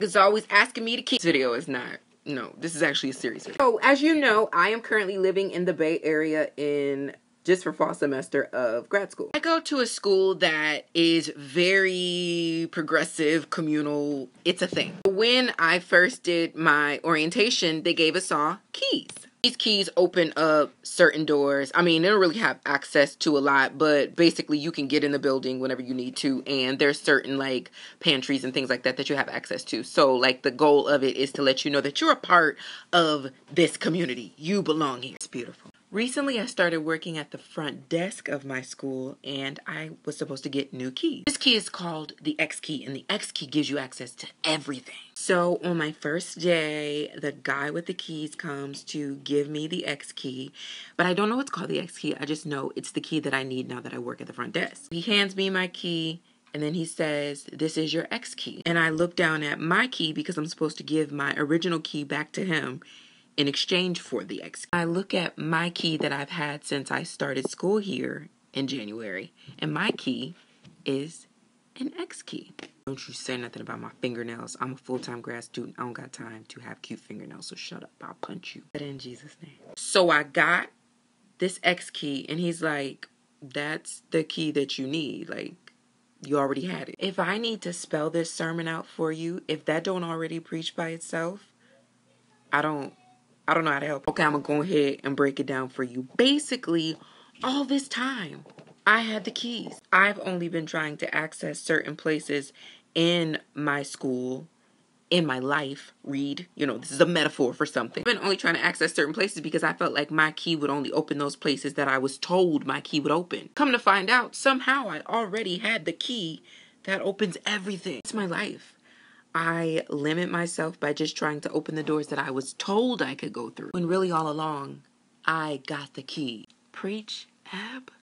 It's always asking me to keep. This video is not. No, this is actually a serious video. So, as you know, I am currently living in the Bay Area in just for fall semester of grad school. I go to a school that is very progressive, communal. It's a thing. When I first did my orientation, they gave us all keys. These keys open up certain doors. I mean, they don't really have access to a lot, but basically you can get in the building whenever you need to. And there's certain like pantries and things like that that you have access to. So like the goal of it is to let you know that you're a part of this community. You belong here. It's beautiful. Recently, I started working at the front desk of my school and I was supposed to get new keys. This key is called the X key and the X key gives you access to everything. So on my first day, the guy with the keys comes to give me the X key, but I don't know what's called the X key. I just know it's the key that I need now that I work at the front desk. He hands me my key and then he says, This is your X key. And I look down at my key because I'm supposed to give my original key back to him in exchange for the X. I look at my key that I've had since I started school here in January, and my key is an X key. Don't you say nothing about my fingernails. I'm a full-time grad student. I don't got time to have cute fingernails, so shut up. I'll punch you. But in Jesus' name. So I got this X key, and he's like, that's the key that you need. Like, you already had it. If I need to spell this sermon out for you, if that don't already preach by itself, I don't I don't know how to help. Okay, I'm gonna go ahead and break it down for you. Basically, all this time, I had the keys. I've only been trying to access certain places in my school, in my life, read, you know, this is a metaphor for something. I've been only trying to access certain places because I felt like my key would only open those places that I was told my key would open. Come to find out, somehow I already had the key that opens everything. It's my life. I limit myself by just trying to open the doors that I was told I could go through. When really all along, I got the key. Preach, Eb.